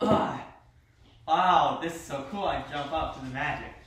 Wow, this is so cool. I jump up to the magic.